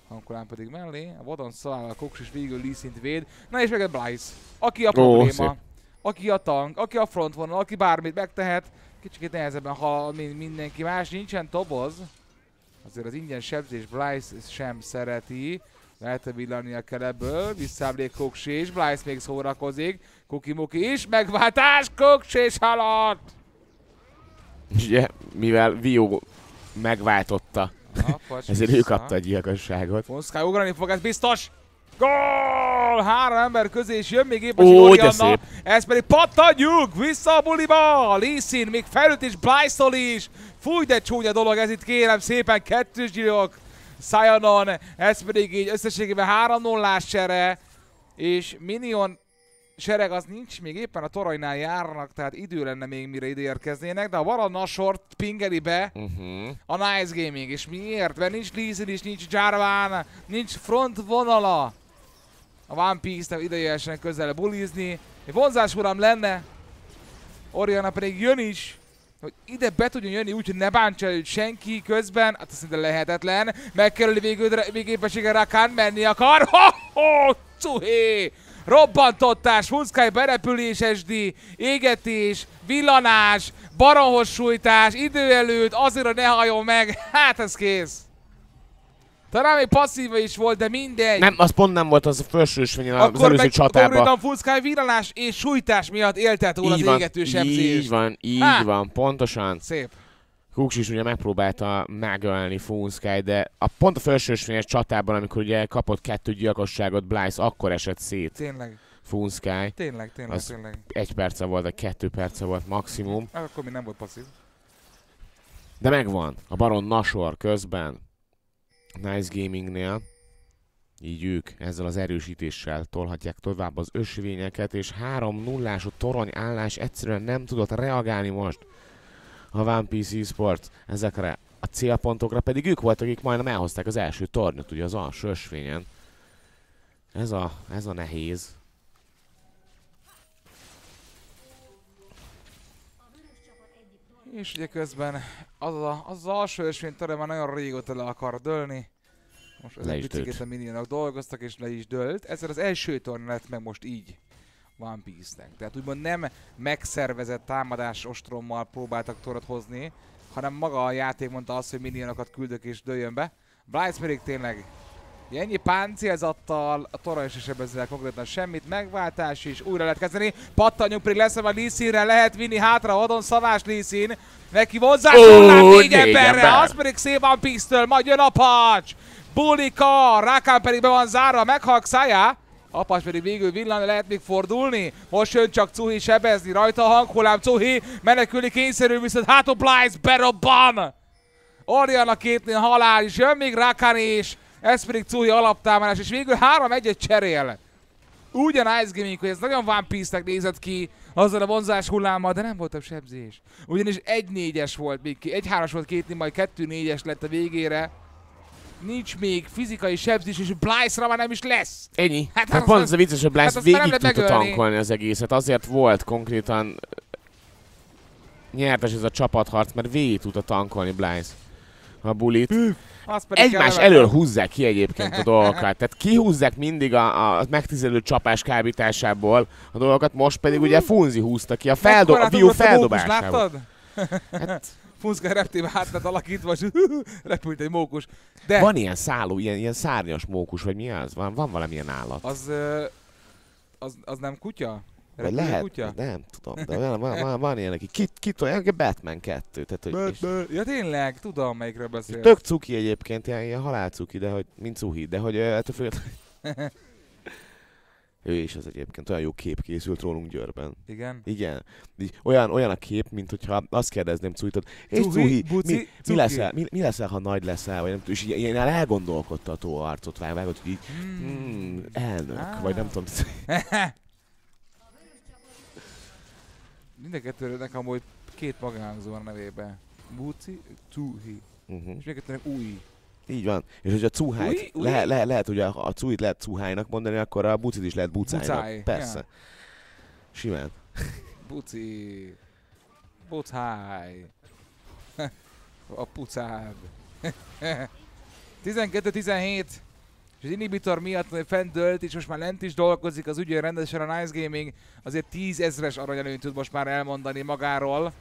Hankulán pedig mellé, a vadon a Koks is végül Lee véd. Na és meg egy Blyce, aki a probléma,
szép.
aki a tank, aki a frontvonal, aki bármit megtehet. Kicsit nehezebben hal, mint mindenki más, nincsen toboz. Azért az ingyen sebzés Blyce sem szereti. Lehet villannia kell ebből, visszámlék Koks és Blyce még szórakozik. Kuki Muki is, megváltás, Koks és halott!
Ugye, mivel Vio megváltotta, ezért ő kapta a gyilkosságot.
Fonszkály ugrani fog, ez biztos! Gól! Három ember közé és jön még épp a
Ó, de szép.
Ez pedig pattanjuk vissza a buliba! Lee Sin még felült is, Blyce-tól is. Fúj, de csúnya dolog ez itt kérem szépen, kettős gyilok. Sionon, ez pedig így összességében 3 0 sere. És Minion sereg az nincs, még éppen a toronynál járnak, tehát idő lenne még mire ide érkeznének, de a Varanna sort pingeli be,
Uh-huh.
a Nice Gaming, és miért? Mert nincs Leeson is, nincs Jarvan, nincs front vonala. A One Piece-nek ide jöhessen közel bulizni. Egy vonzás uram lenne. Oriana pedig jön is. Hogy ide be tudjon jönni úgy, hogy ne bántsa őt senki közben. Hát ez szinte lehetetlen. Megkerüli végül végépességgel Rakan, menni akar. Ho, ho, cuhé! Robbantottás, Funsky berepülés SD, égetés, villanás, baronhoz sújtás, idő előtt, azért, hogy ne hajol meg. Hát ez kész. Talán még passzíva is volt, de mindegy.
Nem, az pont nem volt az a felső ösvényen az
Akkor
előző
meg
csatában.
konkrétan Sky villanás és sújtás miatt élte túl az
van,
égető sebzést.
így van, így
Há!
van, pontosan.
Szép.
Hooks is ugye megpróbálta megölni Funsky, de a pont a felső ösvényes csatában, amikor ugye kapott kettő gyilkosságot, Blyce akkor esett szét
Tényleg,
Funsky.
tényleg, tényleg,
Az-
tényleg.
Egy perce volt, vagy kettő perce volt maximum.
Hát Akkor még nem volt passzív.
De megvan. A Baron Nasor közben. Nice Gamingnél. Így ők ezzel az erősítéssel tolhatják tovább az ösvényeket, és 3 0 a torony állás egyszerűen nem tudott reagálni most a One Piece Esports ezekre a célpontokra, pedig ők voltak, akik majdnem elhozták az első tornyot, ugye az alsó ösvényen. Ez a, ez a nehéz.
És ugye közben az, a, az, az alsó ösvény tere már nagyon régóta le akar dőlni. Most
is
picikét
dőlt.
a minionok dolgoztak és le is dőlt. Ezzel az első torna lett meg most így One Piece-nek. Tehát úgymond nem megszervezett támadás ostrommal próbáltak torot hozni, hanem maga a játék mondta azt, hogy minionokat küldök és dőljön be. Blyce pedig tényleg Ennyi páncélzattal, a torony se sebezzel konkrétan semmit, megváltás is, újra lehet kezdeni. Pattanjuk pedig lesz, a Lee lehet vinni hátra, adon szavás Lee Neki
Ó,
van négy emberre,
ember.
az pedig szép van Pistol, majd jön a pacs! Bulika, Rákán pedig be van zárva, meghal Xayah. Apas pedig végül villan, lehet még fordulni. Most jön csak Cuhi sebezni, rajta a hanghullám Cuhi, menekülni kényszerül, viszont hátul Blyce berobban! Oriana kétnél halál is, jön még Rakan is, ez pedig Cuhi alaptámadás, és végül 3-1-et cserél. Ugyan Ice Gaming, hogy ez nagyon One Piece-nek nézett ki, azzal a vonzás hullámmal, de nem volt több sebzés. Ugyanis egy négyes volt még ki, egy hármas volt kétni, majd kettő négyes lett a végére. Nincs még fizikai sebzés, és Blyce-ra már nem is lesz.
Ennyi.
Hát
Hát,
az-
pont ez a vicces, hogy Blyce
hát már nem
végig tudta tankolni az egészet. Azért volt konkrétan nyertes ez a csapatharc, mert végig tudta tankolni Blyce a bulit.
Az pedig
Egymás elől húzzák ki egyébként a dolgokat. Tehát kihúzzák mindig a, a megtizelő csapás kábításából a dolgokat, most pedig ugye Funzi húzta ki a, feldo- a
mókus,
feldobásával.
Láttad?
Hát,
Funszka reptébe át lett alakítva, és repült egy mókus. De
van ilyen szálló, ilyen, ilyen szárnyas mókus, vagy mi az? Van, van valamilyen állat.
az, az, az nem kutya?
Vagy lehet,
kutya?
nem tudom, de van, van, van, van ilyen, kit, kit, olyan, Batman 2, tehát hogy és,
Batman. Ja tényleg, tudom melyikről
és
beszél.
tök cuki egyébként, ilyen, ilyen halál cuki, de hogy, mint cuhi, de hogy ettől függetlenül... ő is az egyébként olyan jó kép készült rólunk Győrben.
Igen.
Igen. Így Olyan, olyan a kép, mint hogyha azt kérdezném Cuhitot, és
Cuhi,
Cuhi,
buci,
mi, mi,
cuki."
leszel, mi, mi leszel, ha nagy leszel, vagy nem tudom, és így, ilyen elgondolkodtató arcot vág, vágott, hogy így, hmm, elnök,
Ah.
vagy nem tudom.
Mind a kettőnek amúgy két magánhangzó van a nevébe. Buci, Tuhi.
Uh-huh.
És mind a kettőnek új.
Így van. És hogyha cuhájt,
Új, új.
le, le, lehet, hogy a, a cuit lehet cuhájnak mondani, akkor a bucit is lehet bucájnak.
Bucáj,
Persze.
ja.
Simán.
Buci. Bucáj. a pucád. 12-17. És az inhibitor miatt fendölt, és most már lent is dolgozik az ügyön rendesen a Nice Gaming. Azért 10 ezres aranyelőnyt tud most már elmondani magáról.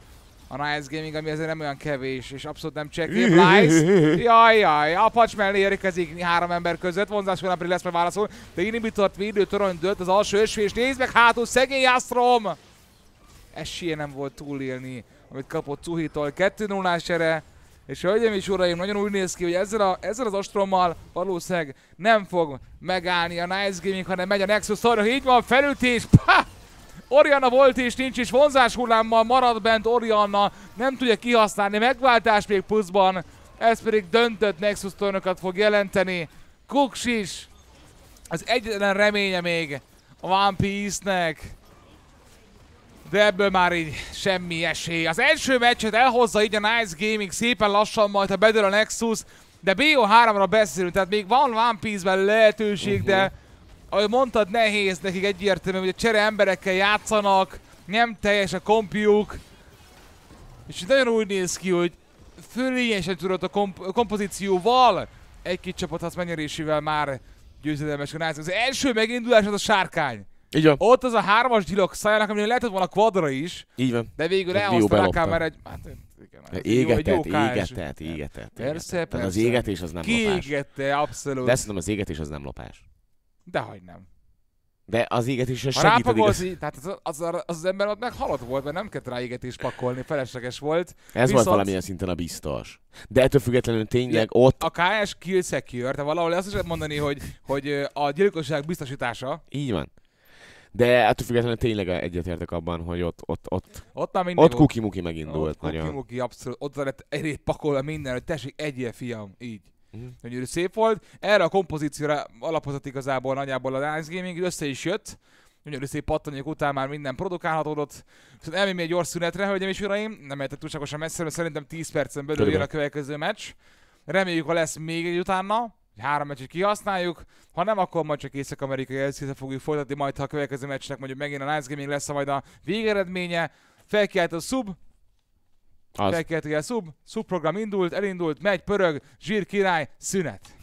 A Nice Gaming, ami azért nem olyan kevés, és abszolút nem csekély. Blyce. Jaj, jaj, a pacs mellé érkezik három ember között, vonzás van, lesz majd válaszol, de Inhibitort védő torony dölt az alsó ösvé, és nézd meg hátul, szegény Astrom! Esélye nem volt túlélni, amit kapott Cuhitól, 2 0 ere, és hölgyeim és uraim, nagyon úgy néz ki, hogy ezzel, a, ezzel az Astrommal valószínűleg nem fog megállni a Nice Gaming, hanem megy a Nexus arra, így van, felütés, pá! Oriana volt és nincs is, vonzás hullámmal marad bent Oriana, nem tudja kihasználni, megváltás még pluszban, ez pedig döntött Nexus tornokat fog jelenteni. Kuksis, az egyetlen reménye még a One Piece-nek, de ebből már így semmi esély. Az első meccset elhozza így a Nice Gaming szépen lassan, majd ha bedől a Nexus, de BO3-ra beszélünk, tehát még van One Piece-ben lehetőség, uh-huh. de ahogy mondtad, nehéz nekik egyértelmű, hogy a csere emberekkel játszanak, nem teljes a kompjuk, és nagyon úgy néz ki, hogy fölényesen tudott a komp- a kompozícióval egy-két csapat az megnyerésével már győzedelmes a Nice. Az első megindulás az a sárkány.
Így van.
Ott az a hármas gyilok szájának, aminél lehetett volna quadra is,
Így van.
de végül elhozta
belopta.
már egy... Hát, igen,
Égetett,
kás.
égetett, égetett.
Persze,
égetett. Tehát az
persze.
égetés az nem lopás.
Kiégette, abszolút.
De szerintem az égetés az nem lopás.
Dehogy nem.
De az égetés
Ha
segít,
rápagolsz,
igaz...
tehát az, az, az, az ember ott meg halott volt, mert nem kellett rá égetést pakolni, felesleges volt.
Ez volt
viszont-
valamilyen szinten a biztos. De ettől függetlenül tényleg ott
A KS kill secure, tehát valahol azt is lehet mondani, hogy, hogy a gyilkosság biztosítása,
így van. De ettől függetlenül tényleg egyetértek abban, hogy ott, ott, ott,
ott már
ott
volt.
kuki-muki megindult
Ott
nagyon.
Kuki-muki, abszolút. Ott lett elég pakolva minden, hogy tessék, egyél fiam, így.
Mhm.
Gyönyörű szép volt. Erre a kompozícióra alapozott igazából nagyjából a Dance Gaming, össze is jött. Gyönyörű szép pattanyok után már minden produkálhatódott. Viszont elmégy egy gyors szünetre, hölgyeim és uraim. Nem mehetett túlságosan messzire, mert szerintem 10 percen belül jön
Körülbelül.
a következő meccs. Reméljük, ha lesz még egy utána. Három meccset kihasználjuk, ha nem, akkor majd csak észak-amerikai elszíze fogjuk folytatni, majd ha a következő meccsnek mondjuk megint a Nice Gaming lesz majd a végeredménye. Felkiált a sub,
Az.
Felkelti a sub, subprogram indult, elindult, megy, pörög, zsír király, szünet.